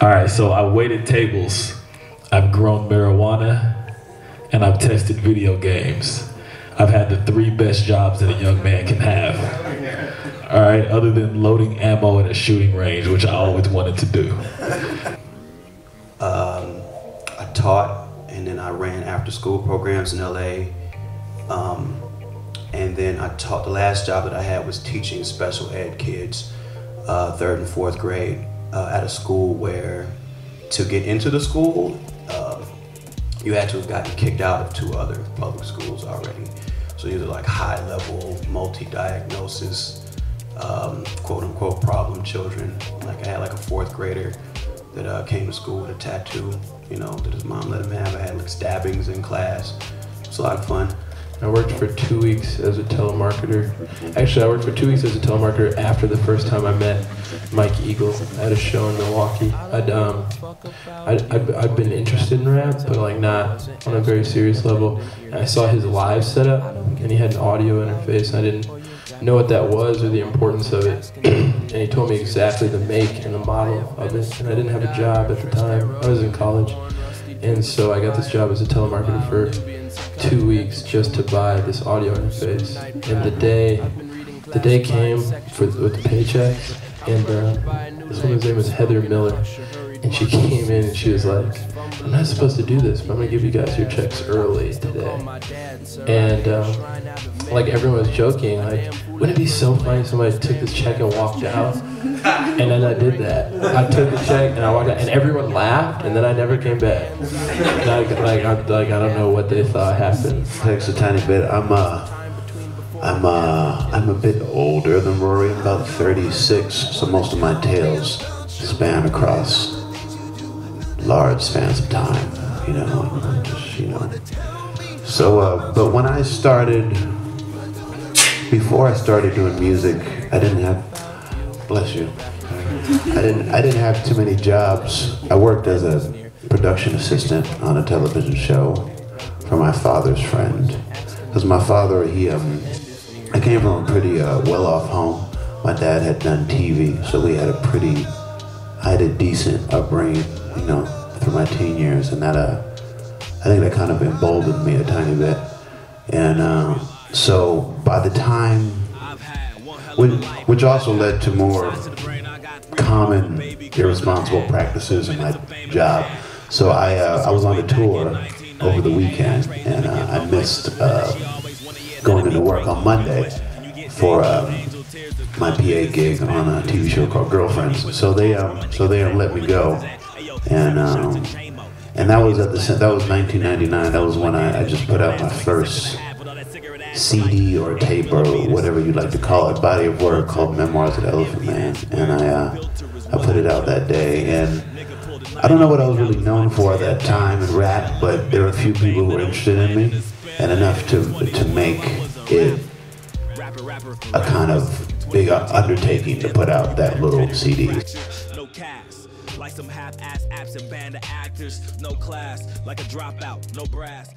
All right, so I've waited tables, I've grown marijuana, and I've tested video games. I've had the three best jobs that a young man can have. All right, other than loading ammo at a shooting range, which I always wanted to do. Um, I taught and then I ran after school programs in LA. Um, and then I taught, the last job that I had was teaching special ed kids, uh, third and fourth grade, uh, at a school where to get into the school, uh, you had to have gotten kicked out of two other public schools already. So these are like high level, multi diagnosis, um, quote unquote problem children. Like I had like a fourth grader that uh, came to school with a tattoo, you know, that his mom let him have. I had like stabbings in class. It was a lot of fun. I worked for two weeks as a telemarketer. Actually, I worked for two weeks as a telemarketer after the first time I met Mike Eagle at a show in Milwaukee. I'd um, I'd, I'd, I'd been interested in rap, but like not on a very serious level. And I saw his live setup, and he had an audio interface. And I didn't know what that was or the importance of it. and he told me exactly the make and the model of it. And I didn't have a job at the time. I was in college. And so I got this job as a telemarketer for two weeks just to buy this audio interface. And the day, the day came for with the paychecks, and uh, this woman's name was Heather Miller, and she came in and she was like, "I'm not supposed to do this, but I'm gonna give you guys your checks early today." And um, like everyone was joking, like, wouldn't it be so funny if somebody took this check and walked out? And then I did that. I took the check and I walked out, and everyone laughed, and then I never came back. Like, like, I, like I don't know what they thought happened. Thanks a tiny bit. I'm uh, I'm uh, I'm a bit older than Rory. I'm about 36, so most of my tales span across large spans of time. You know, just you know. So, uh, but when I started, before I started doing music, I didn't have. Bless you. I didn't. I didn't have too many jobs. I worked as a production assistant on a television show for my father's friend. Because my father, he um, came from a pretty uh, well-off home. My dad had done TV, so we had a pretty, I had a decent upbringing, you know, through my teen years, and that uh, I think that kind of emboldened me a tiny bit. And uh, so by the time, which, which also led to more common irresponsible practices in my job. So I, uh, I was on a tour over the weekend, and uh, I missed uh, on Monday for um, my PA gig on a TV show called Girlfriends. So they um, so they let me go, and um, and that was at the that was 1999. That was when I, I just put out my first CD or tape or whatever you'd like to call it, body of work called Memoirs of the Elephant Man, and I uh, I put it out that day and. I don't know what I was really known for at that time in rap, but there were a few people who were interested in me, and enough to to make it a kind of big undertaking to put out that little CD. Like some half-ass band of actors, no class, like a dropout, no brass.